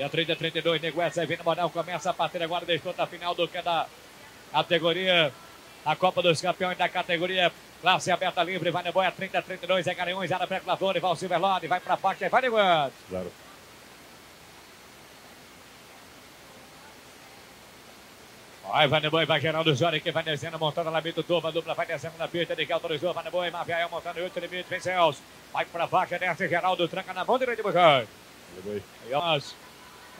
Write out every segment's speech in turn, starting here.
E a 30 32, Neguessa, vindo Morão, começa a partir agora, disputa final do que é da categoria, a Copa dos Campeões da categoria Classe aberta livre, vai no boia 30 32, é Garanhões, era para Clavone, vai o vai para a faixa, vai Neguessa. Claro. Vai, vai vai Geraldo Jori, que vai descendo, montando na do turma, dupla vai descendo na pista, de que autorizou, vai no boi, Maviael montando 8 limite, vem Celso. Vai para baixo, desce Geraldo, tranca na mão direita do Bocão. Boi.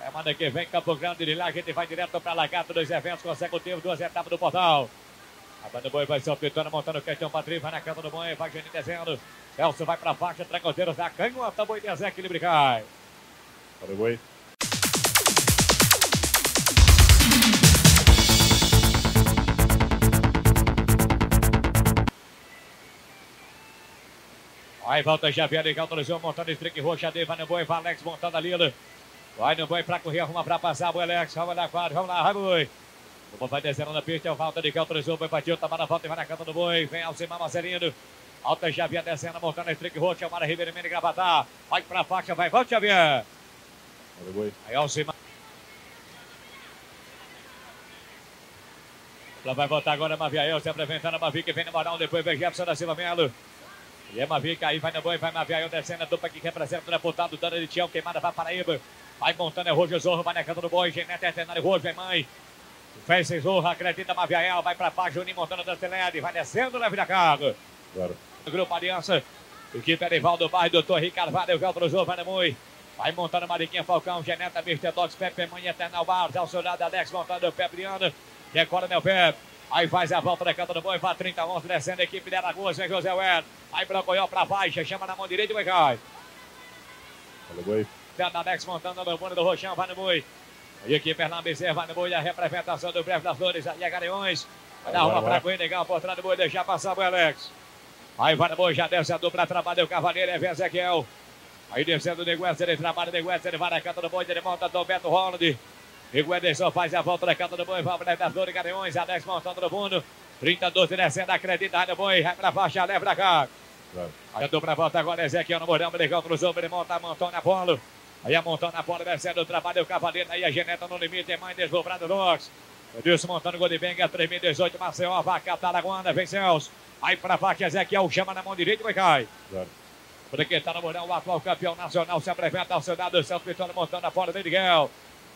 Semana que vem, Campo Grande, de lá a gente vai direto para Lagarto, dois eventos consecutivos, duas etapas do portal. A do boi vai saltitando, montando questão Patrícia, vai na canta do boi, vai Janine descendo. Celso vai para baixo, trancoteiro da canhota, boi de equilíbrio cai. Bora, boi. Aí volta Javier, legal, autorizou, montando streak roxa no boi, vai Alex montando a Lila. Vai no boi pra correr, arruma pra passar, boi Alex, vamos lá, quadro, vamos lá, vai boi. O boi vai descendo na pista, é o volta de que autorizou, boi partiu, tá na volta e vai na canta do boi, vem Alcimar Marcelino. Alta Javier descendo, montando a streak roxa, Mara Ribeiro, Mene Gravatar. Vai pra faixa, vai, volta Javier. Aí Alcimar. Ela vai voltar agora, Maviael, se apresentando, Mavi vem no moral, depois vem Jefferson da Silva Melo. E é Mavica aí, vai no boi, vai Maviael descendo, a dupla que representa o deputado, dando de Tião, queimada para Paraíba. Vai montando, é Roger Zorro, vai na canto do boi, Genete, Eternário, Roger, mãe. Fez Zorro, acredita Maviael, vai para baixo, Juninho montando da Teled, vai descendo, leve da carga. Claro. Grupo Aliança, equipe Arivaldo Bairro, doutor Ricardo Vale, o Veltro Zorro, vai boi. Vai montando Mariquinha Falcão, Geneta, Mr. Dogs, Pepe, Mãe, Eternal Bar, ao seu lado, Alex montando o Pepe Briano. Recorda, meu Pepe. Aí faz a volta da canta do boi, vai 30 11, descendo a equipe de Alagoas, vem José Wed. Aí Brancoiol pra baixa, chama na mão direita e vai cai. Bora, boi. Tenta Alex montando no boi do Rochão, vai no boi. Aí aqui Fernando Bezerra, vai no boi, a representação do Breve das Flores, aí é Gareões. Vai dar uma pra correr, legal, por trás do boi, deixar passar o Alex. Aí vai no boi, já desce a dupla, trabalha o Cavaleiro, é vem Ezequiel. Aí descendo o Neguesta, ele trabalha o Neguesta, ele vai na canta do boi, ele monta do Beto Holland. E o Ederson faz a volta da canta do boi, vai para das Flores, Gareões, Alex montando no fundo. 30, 12, descendo, acredita, no boi, vai pra faixa, leva pra cá. Claro. Aí a dupla volta agora, Ezequiel no Morão, legal, cruzou, ele monta a montão na bola. Aí a montão na bola, descendo o trabalho, o Cavaleiro, aí a Geneta no limite, é mãe desdobrado Nox. Edilson montando o Golibenga, 3018, Maceió, vaca, Taraguana, vem Celso. Aí pra faixa, Ezequiel chama na mão direita vai cair. Claro. Porque está no Morão, o atual campeão nacional, se apresenta ao seu lado, Celso Vitória montando a bola, Miguel.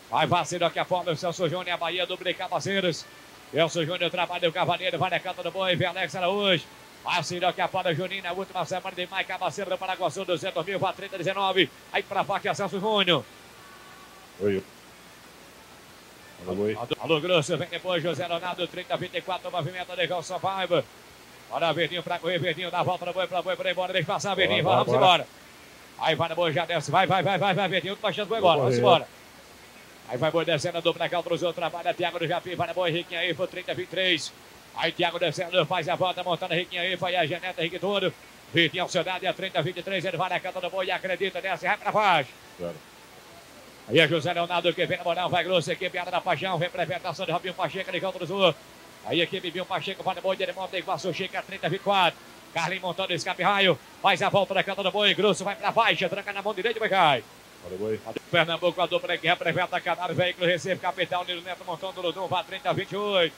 Vai vacilo aqui a bola, o Celso Júnior, a Bahia, duplicar parceiros. Celso Júnior trabalha o Cavaleiro, vai na canta do boi, vem Alex Araújo. Vacilo aqui a bola, Juninho, na última semana de Maica Cabaceiro do Paraguaçu, 200 mil para 30, 19. Aí pra vaca, Celso Júnior. Oi. Bora, boi. Alô, Grosso, vem depois, José Leonardo, 30, 24, movimento legal, só vai. Bora, Verdinho, pra correr, Verdinho, dá a volta no boi, pra boi, pra embora, deixa passar, Verdinho, Bora, vamos bora. embora. Aí vai no boi, já desce, vai, vai, vai, vai, vai, Verdinho, última chance, vai embora, vamos embora. Aí vai boi descendo, a dupla cá, cruzou, trabalha, Thiago do Japi, vai no boi, Riquinho aí, foi 30, 23. Aí Thiago descendo, faz a volta, montando Riquinho aí, vai a Geneta, Henrique todo. Vitinho ao seu lado, e a 30, 23, ele vai na canta do boi, acredita, desce, vai pra baixo. Claro. Aí é José Leonardo que vem na moral, vai grosso, equipe Ana da Paixão, representação de Robinho Pacheco, ligão do Sul. Aí a equipe Binho Pacheco, vai no boi, ele monta e passou, chega a 30, 24. Carlinhos montando escape raio, faz a volta da canta do boi, grosso, vai pra baixo, tranca na mão direita vai cair. Pernambuco, a dupla que representa Canário, veículo Recife, capital, Nilo Neto, montando do Ludum, vai 30, 28.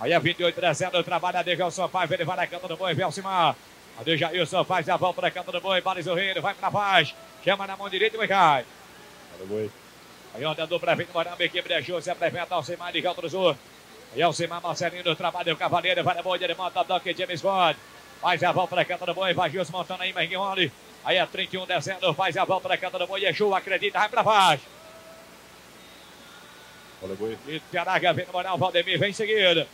Aí a 28 descendo, trabalha de Gelson Paiva, ele vai na canta do boi, Velcimar. A de Jailson faz a volta da canta do boi, baliza o reino, vai pra baixo, chama na mão direita e vai cair. Bora, boi. Aí ontem a dupla vem morando, a equipe deixou, se apresenta Alcimar de Sul. Aí Alcimar Marcelino, trabalha o Cavaleiro, vai na ele monta a Doc James Bond. Faz a volta da canta do boi, vai Gilson montando aí, Marguione. Aí a 31 descendo, faz a volta da canta do boi, Exu, acredita, vai pra baixo. Bora, boi. E Tiaraga vem no moral, Valdemir vem em seguida.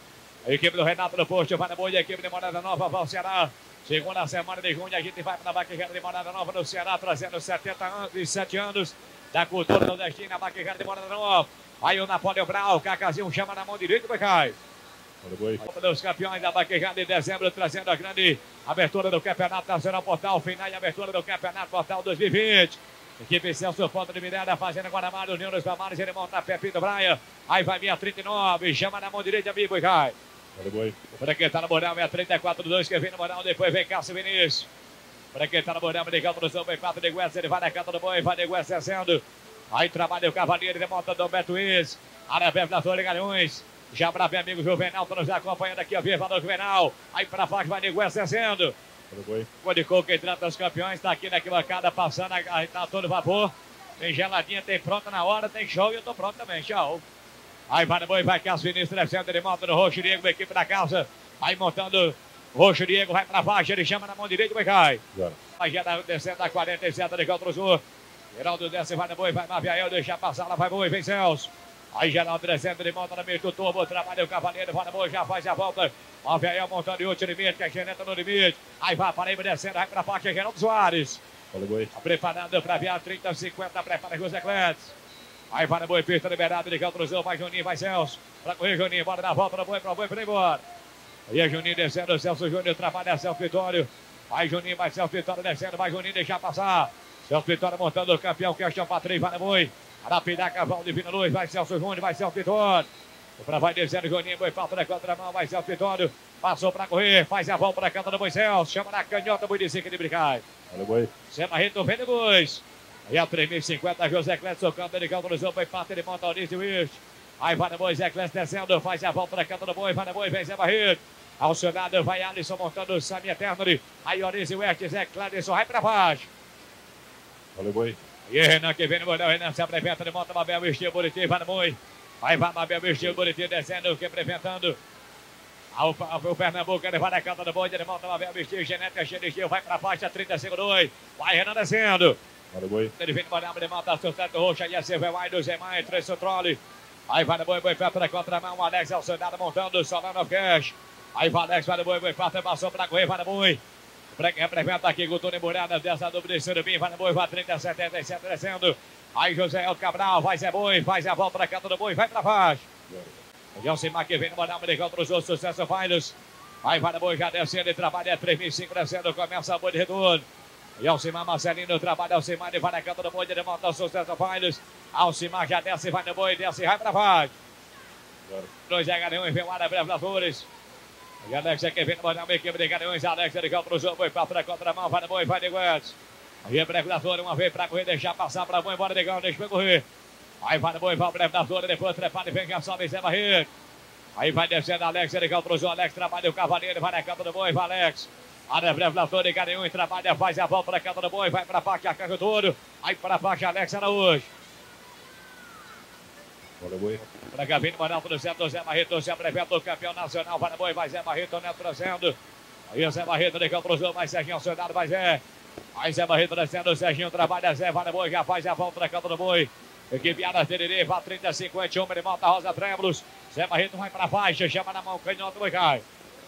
A equipe do Renato do Posto vai na boa, a equipe de Morada Nova vai ao Ceará. Segunda semana de junho, a gente vai para a vaquejada de Morada Nova no Ceará, trazendo 70 anos e 7 anos da cultura nordestina, a vaquejada de Morada Nova. Aí o Napoleão Brau, o Cacazinho chama na mão direita, vai cair. Copa dos Campeões da Vaquejada de dezembro, trazendo a grande abertura do Campeonato Nacional Portal, final e abertura do Campeonato Portal 2020. Equipe Celso Foto de Minéria, fazendo Guanamara, União dos Palmares, ele monta Pepito Braia. Aí vai minha 39, chama na mão direita, amigo e cai. Para quem tá no Moral, minha 34 do 2, que vem no Moral, depois vem Cássio Vinícius. Quem tá no Moral, legal produção, vem 4 de Guedes, ele vai na cata do boi, vai de Guedes descendo. Aí trabalha o Cavaleiro, remonta do Beto Wiz. Área Bebe da Torre Galhões. Já para ver amigo Juvenal, tá nos acompanhando aqui, ó, Viva do Juvenal. Aí para frente vai Nego descendo. Olha o boi. Codicou que trata os campeões, tá aqui na arquibancada, passando, aí tá todo vapor. Tem geladinha, tem pronta na hora, tem show e eu tô pronto também, tchau. Aí vai no boi, vai Cássio Vinícius descendo, ele monta no Roxo Diego, equipe da casa. Aí montando Roxo Diego, vai pra baixo, ele chama na mão direita, vai cai. Aí já tá descendo a 47 de contra o. Geraldo desce, vai no boi, vai Maviael, deixa passar, lá vai boi, vem Celso. Aí Geraldo descendo, ele monta no meio do turbo, trabalha o cavaleiro, vai no boi, já faz a volta. Maviael montando em outro limite, que a Geneta no limite. Aí vai Paraíba descendo, vai pra parte, Geraldo Soares. Tá preparado para viar 30, 50, prepara José Cletes. Aí no boi, pista liberado, de Caltruzão, vai Juninho, vai Celso. Pra correr Juninho, bora dar a volta no boi, pro boi, ir embora. Aí é Juninho descendo, Celso Júnior trabalha Celso Vitório. Vai Juninho, vai Celso Vitório descendo, vai Juninho deixar passar. Celso Vitório montando o campeão, questão para três, vai no boi. Arapidá, cavalo divino luz, vai Celso Júnior, vai Celso Vitório. Pra vai descendo, Juninho, boi falta na contramão, vai Celso Vitório. Passou pra correr, faz a volta pra canta do boi Celso, chama na canhota, boi de cinco de brincar. Olha o boi. Zé Barreto vem depois. Aí a 3.050, José Clécio socando, ele autorizou, foi parte, ele monta o Wist. Aí vai no boi, Zé Clécio descendo, faz a volta canto do boi, vai no boi, vem Zé Barreto. Alcionado, vai Alisson montando o Sami Eternity. Aí Onísio West, Zé Clécio, vai para baixo. O boi. E Renan que vem no boi, Renan se apresenta, ele monta Mabel, vestiu, Buriti, vai no boi. Aí vai Mabel, vestiu, Buriti, descendo, que apresentando. Ao, Pernambuco, ele vai na canta do bonde, ele monta uma vestir, genética estilo, vai para a faixa, 30 segundos, vai Renan descendo. O boi. Ele vem no banhar, ele monta seu teto roxo, aí é CV mais do Zé Maia, três controle. Aí vai no boi, boi perto da contramão, o Alex Alçandado montando, Solano Cash. Aí vai Alex, vai no boi, boi perto, passou para correr, vai no boi. Representa aqui, Gutone Murada, dessa dupla de Surubim, vai no boi, vai 30, 77, descendo. Aí José Elton Cabral, vai Zé Boi, faz a volta da canta do boi, vai para baixo. Gelsimar que vem no Banal Americano para os sucesso Finals. Aí vai na boi já descendo, ele trabalha é 3.500 descendo, começa a boi de retorno. E Alcimar Marcelino trabalha Alcimar e vai na canta do boi, ele monta o sucesso Finals. Alcimar já desce, vai no boi, desce vai para baixo. Dois é Gareões, vem o Ara Breve das Flores. E Alex que vem no Banal equipe de Gareões, Alex ele contra o boi, para a contramão, vai no boi, vai de Guedes. Aí é Breve das Flores, uma vez para correr, deixar passar para o boi, embora de Gão, deixa correr. Aí vai no boi, vai o breve da zona, depois prepara e vem que sobe Zé Barreto. Aí vai descendo Alex, ele cruzou Alex, trabalha o cavaleiro, vai na canta do boi, vai Alex. Área breve da zona, Gareão trabalha, faz a volta para a canta do boi, vai para a parte, arcanjo todo. Aí para a parte, Alex Araújo. O boi. Para cá vem o Manalto do centro, Zé Barreto, Zé Breveto, campeão nacional, vai no boi, vai Zé Barreto, né, trazendo. Aí o Zé Barreto, ele cruzou, mais Serginho Soldado, vai Zé. Aí Zé Barreto descendo, o Serginho trabalha, Zé, vai boi, já faz a volta para a canta do boi. Equipe Ana Tererê, vá 30, 51, ele monta a Rosa Trêmulos. Zé Barreto vai para baixo, chama na mão, canhoto, vai cai.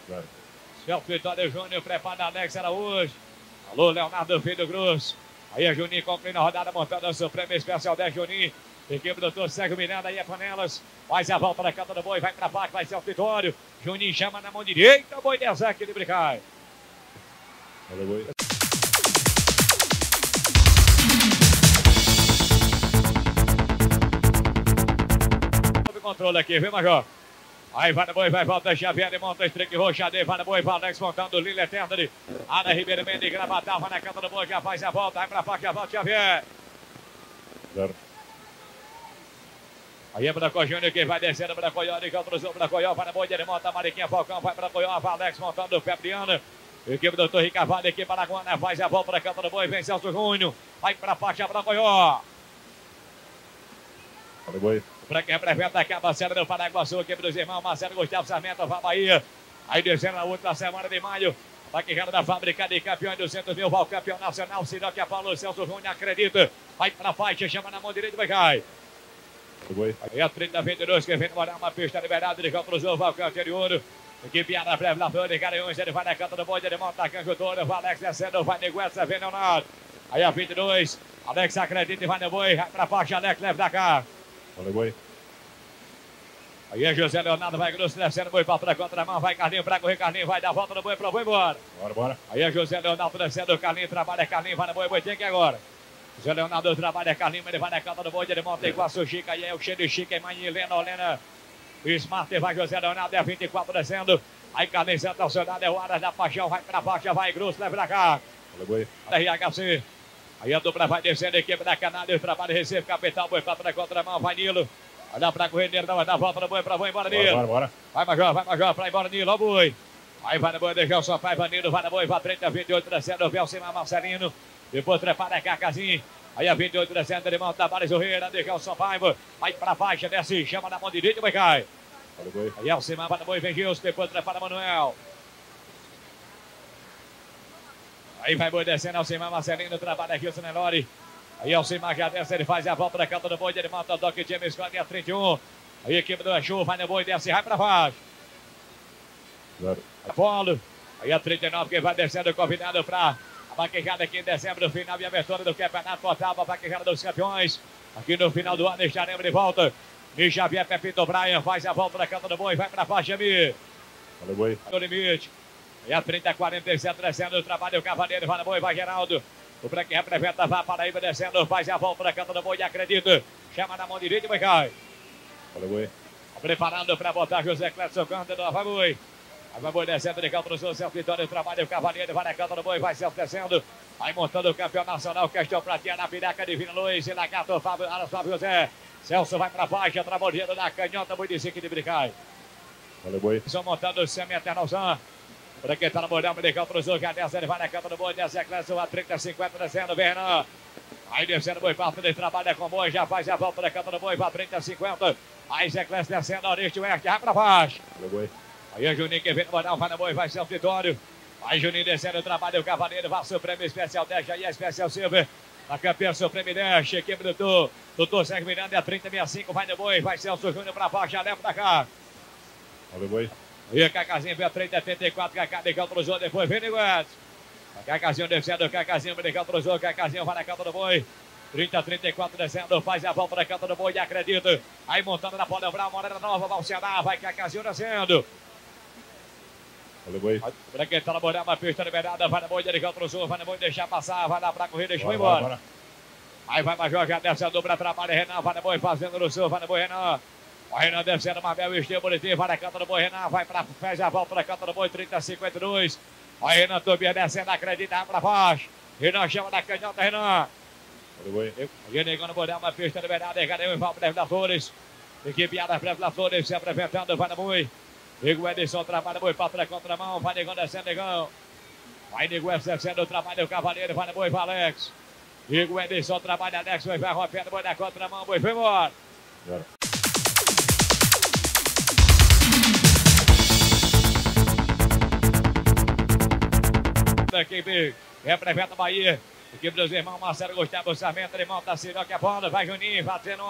Claro. Celso Vitório Júnior, prepara Alex Araújo. Alô, Leonardo Filho Cruz. Aí a Juninho concluindo a rodada, montando o seu prêmio especial 10 Juninho. Equipe do doutor Sérgio Miranda aí é panelas. Faz a volta na canta do boi, vai para baixo, vai ser o Vitório. Juninho chama na mão direita, o boi dessa aqui de brincar. O boi. controle aqui, viu, Major? Aí vai na boi, vai volta Xavier, monta Streak Roxade, vai na boi, vai Alex montando Lila Eternity. Ana Ribeiro Mendes, Gravatal, vai na canta do boi, já faz a volta, vai pra parte, já volta Xavier. Zero. Aí é Branco Júnior que vai descendo, Branco Ione, que autorizou Branco Ione, vai na boi, ele monta Mariquinha Falcão, vai Branco Ione, vai Alex montando o Febriano. Equipe do Dr. Ricardo, equipe Alagoana, faz a volta na canta do boi, vem Celso Júnior, vai pra parte, Branco Ione. Olha o boi. Para quem representa aqui a Bancera do Paraguaçu, equipe dos irmãos Marcelo Gustavo Sarmento, vai Bahia. Aí descendo na outra semana de maio. Vaquejando da fábrica de campeões 200 mil, Val campeão nacional, Siroque Paulo Celso Júnior acredita. Vai para a faixa, chama na mão direita, vai o boi. Aí a 30 22, que vem morar uma pista liberada de campo do Val campeão de ouro. Equipe Ana lá de Garanhuns, ele vai na canta do bode, ele monta a canjo vai Alex descendo, vai Neguessa, vem Leonardo. Aí a 22, Alex acredita e vai no boi, vai para a faixa, Alex leva da cá. Olha o boi. Aí é José Leonardo, vai grosso, descendo, boi para a contramão, vai Carlinho para correr, Carlinho vai dar volta no boi, pro boi embora. Bora, bora. Aí é José Leonardo descendo, Carlinho trabalha, Carlinho vai no boi, boi tem que agora. José Leonardo trabalha, Carlinho, ele vai na canta do boi, ele monta Iguaçu Chica, aí é o cheio de Chica, é mãe Helena, Olena. Smart vai José Leonardo, é 24 descendo. Aí Carlinho Santa Cidade, é o Aras da Paixão, vai para baixo, vai grosso, leva pra cá. Olha o boi. RHC. Aí a dupla vai descendo, a equipe da Canália, o trabalho recebe, capital, boi para contra a mão, vai Nilo. Olha para correr, Nilo, dá, dá volta no boi, para boi, embora Nilo. Bora, bora, Vai Major, vai Major, para embora Nilo, ó boi. Aí vai na boa, deixa o só pai, Vanilo, vai na boa, vai 30, 28, descendo, o Velcima Marcelino. Depois prepara a Cacazinho. Aí a 28 descendo, ele monta a Bares Herrera, deixa o só pai, vai para baixo, desce, chama na mão direita, vai cai. Olha o boi. Aí Alcimar vai na boa, vem Gilson, depois prepara Manuel. Aí vai boi descendo, Alcimar Marcelino, trabalha Gilson Nelore. Aí Alcimar já desce, ele faz a volta da canta do boi, ele monta o Doc James com a linha 31. Aí a equipe do Exu vai na boi, desce, vai para baixo. Zero. Apolo. Aí a 39 que vai descendo, convidado para a vaquejada aqui em dezembro, final e abertura do Campeonato Total, a vaquejada dos campeões. Aqui no final do ano estaremos de volta. E Xavier Pepito Brian faz a volta da canta do boi, vai para a faixa Mi. Olha o boi. No limite. E a 30, 47 descendo o trabalho, o Cavaleiro vai na boi, vai Geraldo. O branco representa, vai Paraíba descendo, faz a volta da canta do boi, acredita. Chama na mão direita e vai cai. Olha o boi. Preparando para botar José Clécio Canta do Nova Boi. Aí vai descendo de campo do seu Celso Vitória, trabalha o Cavaleiro, vai na canta do boi, vai Celso descendo. Aí montando o campeão nacional, questão prateada na piraca Divino Luiz e Lagarto Fábio, Fábio José. Celso vai para baixo, trabalhando na canhota, muito de que de brincar. Olha o boi. Estão montando o Semi Para quem está no me ligar para o jogo, desce, ele vai na canta do boi, desce a classe, a 30, 50, descendo, Vernon. Aí descendo o boi, parte ele trabalha com o boi, já faz a volta da canta do boi, para 30, 50. Aí Zé Clécio descendo, Auristio Oeste, vai para baixo. Aí o Juninho que vem no bolhão, vai na boi, vai ser o Vitório. Aí Juninho descendo, trabalha o Cavaleiro, vai o prêmio especial 10, aí é especial Silver. A campeã Supreme 10, equipe do doutor, doutor Sérgio Miranda, é 3065, vai no boi, vai Celso Júnior para baixo, já leva para cá. Olha o boi. E Cacazinho vem a 3084, Cacá de cruzou, depois vem. A Cacazinho descendo, Cacazinho Menigal cruzou, Cacazinho vai na canta do boi. 30, 34 descendo, faz a volta da canta do boi, acredita. Aí montando na Paula Brau, Morena Nova, vai o Ceará, vai Cacazinho descendo. Olha o boi. Pra quem tá na borda, uma pista liberada, vai na boi, Menigal cruzou, vai na boi, deixar passar, vai lá pra corrida, deixa embora. bora. Aí vai Major, já desce a dobra, trabalha Renan, vai na boi, fazendo no sul, vai na boi, Renan. O Renan descendo, Mabel, Esteu, Bonitinho, vai na canta do boi, Renan, vai pra, faz a volta da canta do boi, 30, 52. Aí Renan Tobias descendo, acredita, pra baixo. Renan chama da canhota, Renan. Olha o por uma pista liberada, Cadê o Valber das Flores? Equipe Ada das Flores se apresentando, vai na boi. Nego Edson trabalha boi, passa na contramão, vai negando, descendo, negão. Vai nego descendo, trabalha o Cavaleiro, vai na boi, vai Alex. Nego Edson trabalha, Alex, vai, vai rompendo, boi na contramão, boi, foi embora. Da equipe representa a Bahia. Equipe dos irmãos Marcelo Gustavo Sarmento, irmão da Siroque, a bola, vai Juninho, batendo.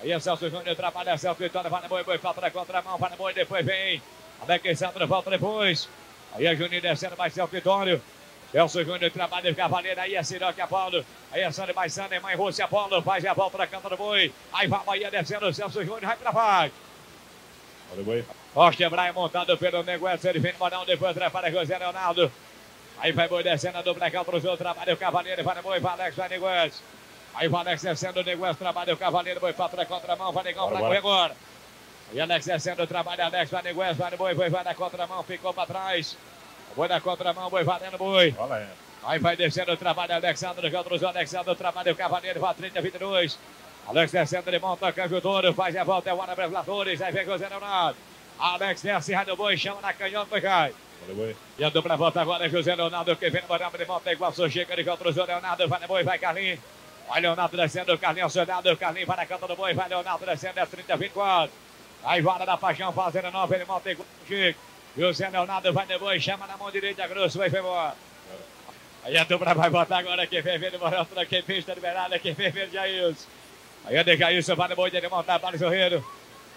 Aí é Celso Júnior, trabalha Celso Vitória, vai na boi, boi, falta na contramão, vai na boi, depois vem. Alex Sandro, volta depois. Aí é Juninho descendo, vai Celso Vitório. Celso Júnior trabalha de cavaleiro, aí é Siroque, Apolo. Aí é Sandro, mais Sandro, mãe Rússia, Apolo, faz a volta da canta do boi. Aí vai a Bahia descendo, Celso Júnior, vai pra baixo. Olha o boi. Rocha Braia montado pelo Negueto, ele vem no Morão, depois prepara José Leonardo. Aí vai boi descendo a dupla cá pro jogo, trabalha o Cavaleiro, vai no boi, vai Alex, vai Negueto. Aí vai Alex descendo o Negueto, trabalha o Cavaleiro, boi para contramão, vai Negão bora. correr agora. Aí Alex descendo, trabalha Alex, vai Negueto, vai no boi, boi vai na contramão, ficou pra trás. Boi na contramão, boi valendo boi. Aí vai descendo, trabalha Alexandre, contra o Alexandre, trabalha o Cavaleiro, vai 30, 22. Alex descendo, ele monta o câmbio todo, faz a volta, é o Ana Brasiladores, aí vem José Leonardo. Alex desce, no boi, chama na canhota, foi cai. O. E a dupla volta agora, José Leonardo, que vem no ele monta igual, só chega, contra o José Leonardo, vai no boi, vai Carlinhos. Vai Leonardo descendo, Carlinhos Leonardo, Carlinhos vai na canta do boi, vai Leonardo descendo, é 30, 24. Aí Vara da Paixão fazendo nova, ele monta igual, Chico. José Leonardo vai no boi, chama na mão direita, grosso, vai, foi embora. Aí a dupla vai botar agora quem vem verde, para quem pista liberada, quem vem verde, Jailson. Aí o Jailson vai no boi, ele monta para o Sorreiro.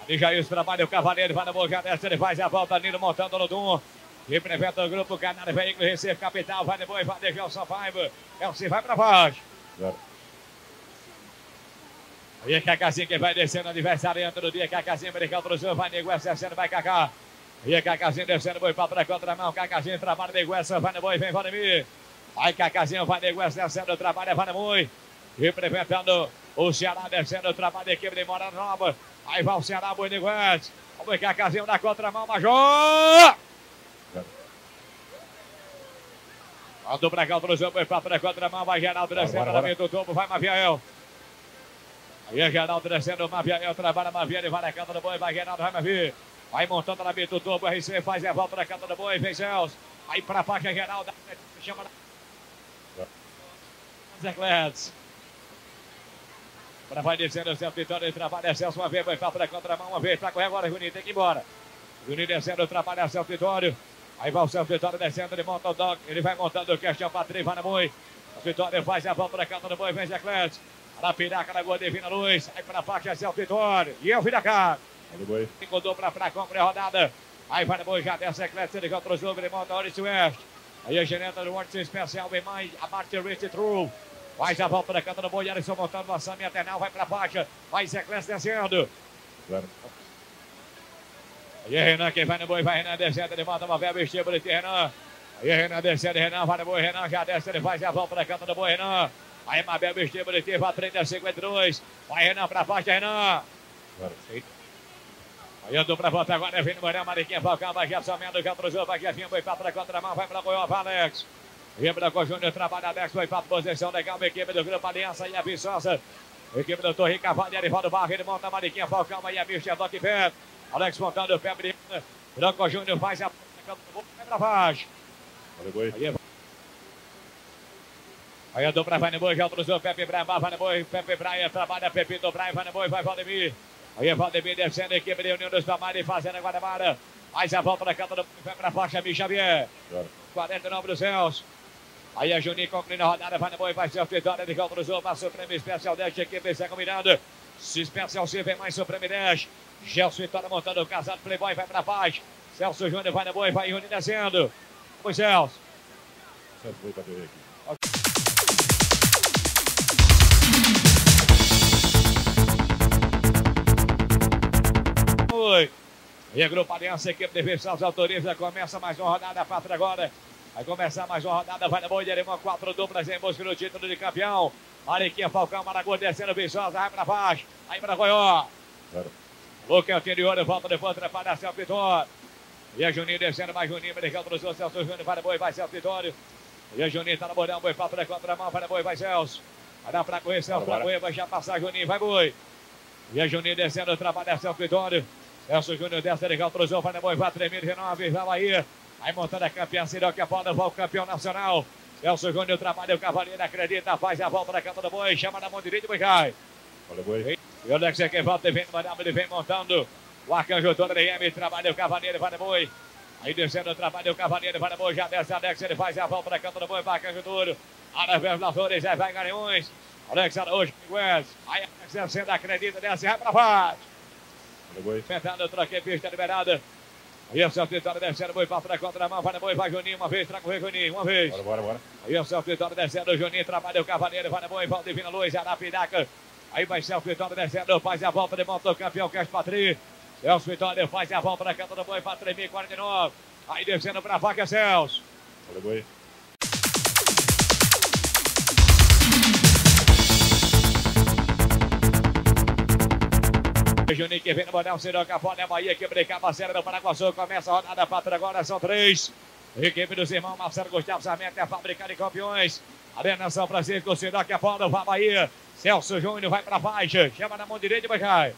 Ali Jailson trabalha o Cavaleiro, vai no boi, já desce, ele faz a volta, Nilo montando no Dum. Representa o grupo Canário Veículo Recife Capital, vai no boi, vai de Gelson Paiva. Elcio vai para baixo. Aí é Cacazinho que vai descendo, aniversariante do dia, Cacazinho, Americano cruzou, vai Nego Essa, descendo, vai Cacá. Aí é Cacazinho descendo, boi para a contramão, Cacazinho trabalha Nego vai no boi, vem Vladimir. Aí Cacazinho vai Nego descendo, trabalha, vai no boi. Representando o Ceará, descendo, trabalha, equipe de Morada Nova. Aí vai o Ceará, boi Nego. O boi Cacazinho na contramão, Major. A dupla cá, cruzou, foi pra trás, contra mão, vai Geraldo descendo, na meio do topo, vai Maviael. Aí é Geraldo descendo, Maviael, trabalha Maviael, ele vai na canta do boi, vai Geraldo, vai Mavi. Vai montando na meio do topo, RC faz a volta na canta do boi, vem Celso. Aí pra faixa, Geraldo, chama Zé Clédes. Para vai descendo o Celso Vitória, ele trabalha Celso uma vez, vai para contra mão uma vez, para correr agora, Juninho, tem que ir embora. Juninho descendo, trabalha Celso Vitório. Aí vai o Celso Vitória descendo, ele monta o dog, ele vai montando o questão para três, vai na boi. O Vitória faz a volta da canta do boi, vem Zé. Para a piraca da Gol Divina Luz, aí para a faixa Celso Vitória. E eu vim da o boi. Incomodou para a compra a rodada. Aí vai na boi, já desce Clédes, ele contra o jogo, ele monta o Oeste Oeste. Aí a gerenta do World Especial, vem mais a Martin Rich True. Faz a volta da canta do boi, Alisson montando a Sami Eternal, vai para baixa, vai Zé Clécio descendo. Zero. Aí é Renan quem vai no boi, vai Renan descendo, ele manda uma verba estímulo de Renan. Aí é Renan descendo, Renan vai no boi, Renan já desce, ele faz a volta da canta do boi, Renan. Aí Mabel estímulo de vai 30, 52. Vai Renan para baixa, Renan. Zero. Aí andou para volta agora, vem no Morel, Mariquinha Falcão, vai Jefferson Mendes, cruzou, vai Jefinho, vai para contra mão, vai para Goiás, Alex. Lembra com o Júnior, trabalha Alex, foi para posição legal, equipe do Grupo Aliança e a Viçosa. Equipe do Torre Cavaleiro, Ivaldo Barro, ele monta a Mariquinha Falcão, aí a Michel Doc Pé. Alex montando o pé, Briana. Branco Júnior faz a vai para baixo. Olha o boi. Aí, aí andou para Vai no Boi, já cruzou Pepe Braia, vai no Boi, Pepe Braia, trabalha Pepe do Braia, vai no Boi, vai Valdemir. Aí é Valdemir descendo a equipe de União dos Palmares, fazendo a Guadamara. Faz a volta da canta do Boi, vai para a faixa, Michel Xavier. Zero. 49 do Celso. Aí a Juninho concluindo a rodada, vai no boi, vai ser a vitória de Caldo Cruzou, passou o prêmio especial 10 de equipe, está combinado. Se especial C vem mais o prêmio 10. Gelson Vitória montando o casado, Playboy vai para baixo. Celso Júnior vai no boi, vai Juninho descendo. Oi, Celso. Certo, boi para ver aqui. Oi. E a Grupo Aliança, equipe de Versalves autoriza, começa mais uma rodada, pátria agora. Vai começar mais uma rodada, vai na boa de quatro duplas em busca do título de campeão. Mariquinha, Falcão, Maragô descendo, Viçosa, vai para baixo, aí para Goió. Zero. Luca anterior, volta de volta para a Celso Vitório. E a Juninho descendo, mais Juninho, Mercado cruzou, Celso Júnior, vai na boa, vai Celso Vitório. E a Juninho tá no bordão, boi, papo da contramão, vai na boa, vai Celso. Vai dar para correr, Celso, para correr, vai já passar Juninho, vai boi. E a Juninho descendo, trabalha Celso Vitório. Celso Júnior desce, legal, cruzou, vai na boa, vai tremendo, renove, vai Bahia. Aí montando a campeã, Cirão que a bola, vai o campeão nacional. Celso Júnior trabalha o cavaleiro, acredita, faz a volta da canta do boi, chama na mão direita, boi cai. O boi. E o Alex que volta, vem no ele vem montando. O Arcanjo RM, trabalha o cavaleiro, vai boi. Aí descendo, trabalha o cavaleiro, vai boi, já desce Alex, ele faz a volta da canta do boi, vai Arcanjo Duro. Aras Lavores, aí vai Garanhões. Alex Araújo, Miguel. Aí Alex descendo, acredita, desce, vai pra baixo. Boi. Enfrentando, troquei pista liberada. Aí o Celso Vitória descendo, boi para trás, contra a mão, vai na boi, vai Juninho, uma vez, traga o Juninho, uma vez. Bora, bora, bora. Aí o Celso Vitória descendo, o Juninho trabalha o cavaleiro, vai na boi, Valdivina Luz, Arapiraca. Aí vai Celso Vitória descendo, faz a volta de monta o campeão, Cast Patri. Celso Vitória faz a volta da canta do boi para 3.049. Aí descendo para a vaca, Celso. Olha o boi. Juninho que vem no Bonel, Siroca, Fone, é Bahia, que brinca, parceira do Paraguaçu, começa a rodada, pátria agora, são três. Equipe dos irmãos Marcelo Gustavo Sarmento, é a de campeões. Arena São Francisco, Siroca, Fone, vai Bahia. Celso Júnior vai para baixa, chama na mão direita e vai cair.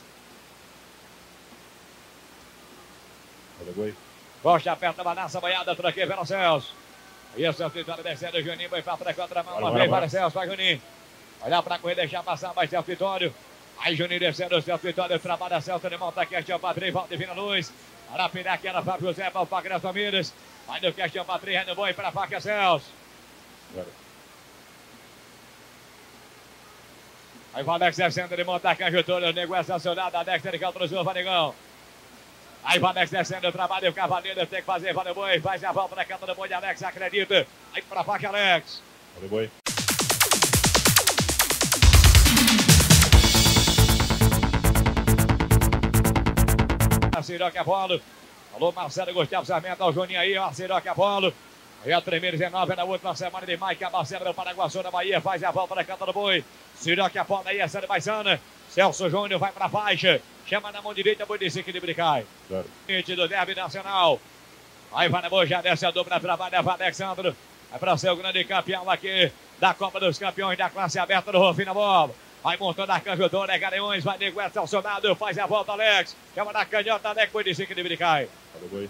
Costa aperta a balança, banhada, troquei pelo Celso. Aí o Celso Vitória descendo, Juninho vai para a mão, Bora, uma vez para Celso, vai Juninho. Olhar para correr, deixar passar, vai Celso Vitório. Aí Juninho descendo, o Celso Vitório, trabalha Celso, ele monta aqui, Cristian Patrício, volta Divina Luz. Arapiraca, era Fábio José, para o Pacras Famílias. Vai no Cristian Patrício, no boi para a faca Celso. Zero. Aí vai Alex descendo, ele monta aqui, Getúlio, o nego é sancionado, Alex, ele cruzou, vai negão. Aí vai Alex descendo, trabalha o cavaleiro, tem que fazer, no boi, faz a volta na canta do boi Alex, acredita. Aí para a faca, Alex. O boi. Ciroca Apolo. Alô, Marcelo Gustavo Sarmento, ao Juninho aí, ó, Ciroca Aí a tremer 19 na última semana de maio, que a Marcela do Paraguaçu na Bahia faz a volta da canta do boi. Ciroca Apolo aí, essa de Baixana. Celso Júnior vai pra faixa. Chama na mão direita, boi de equilíbrio cai. Gente do Derby Nacional. Aí vai na boa, já desce a dobra, trabalha, vai Alexandro. Vai para ser o grande campeão aqui da Copa dos Campeões da classe aberta do Rufino Bob. Vai montando a canhotora, é Garanhões, vai Nego Edson Sonado, faz a volta, Alex. Chama na canhota, Nego, foi de 5 de Bricai. Olha o boi.